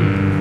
I